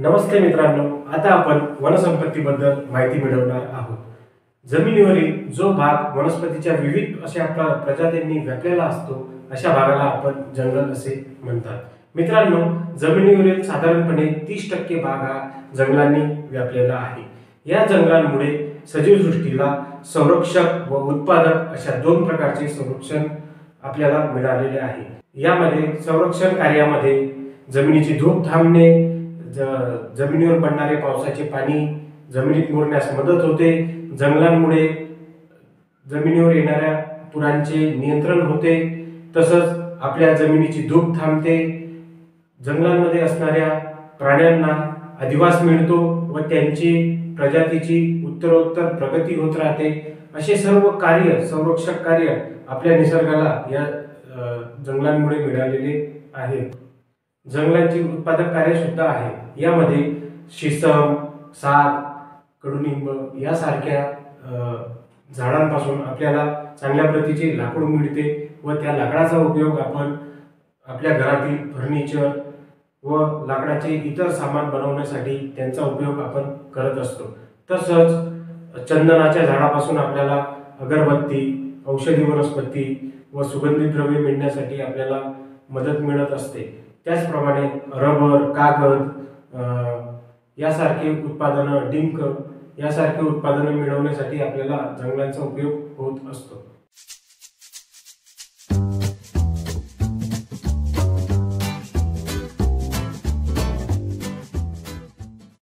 नमस्ते मित्रांनो आता आपण वनसंपत्तीबद्दल माहिती मिळवणार आहोत. जमिनीवरील जो भाग वनस्पतीच्या विविध अशा प्रजातींनी व्यापलेला असतो अशा भागाला आपण जंगल असे म्हणतात. मित्रांनो जमिनीवरील साधारणपणे तीस टक्के भाग हा जंगलांनी व्यापलेला आहे. या जंगलांमुळे सजीवसृष्टीला संरक्षक व उत्पादक अशा दोन प्रकारचे संरक्षण आपल्याला मिळालेले आहे. यामध्ये संरक्षण कार्यामध्ये जमिनीची धूप थांबणे ज- जमिनीवर पडणारे पावसाचे पाणी जमिनीत मुरण्यास मदत होते. जंगलांमुळे जमिनीवर येणाऱ्या पुरांचे नियंत्रण होते. तसंच आपल्या जमिनीची धूप थांबते. जंगलांमध्ये असणाऱ्या प्राण्यांना अधिवास मिळतो व त्यांची प्रजातीची उत्तरोत्तर प्रगती होत राहते. असे सर्व कार्य संरक्षक कार्य आपल्या निसर्गाला या जंगलांमुळे मिळालेले आहेत. जंगलांची उत्पादक कार्य सुद्धा आहे. यामध्ये शिसम साग कडुनिंब यासारख्या झाडांपासून आपल्याला चांगल्या प्रतीचे लाकूड मिळते व त्या लाकडाचा उपयोग आपण आपल्या घरातील फर्निचर व लाकडाचे इतर सामान बनवण्यासाठी त्यांचा उपयोग आपण करत असतो. तसंच चंदनाच्या झाडापासून आपल्याला अगरबत्ती औषधी वनस्पती व सुगंधी द्रव्ये मिळण्यासाठी आपल्याला मदत मिळत असते. त्याचप्रमाणे रबर कागद यासारखे उत्पादनं डिंक यासारखे उत्पादनं मिळवण्यासाठी आपल्याला जंगलांचा उपयोग होत असतो.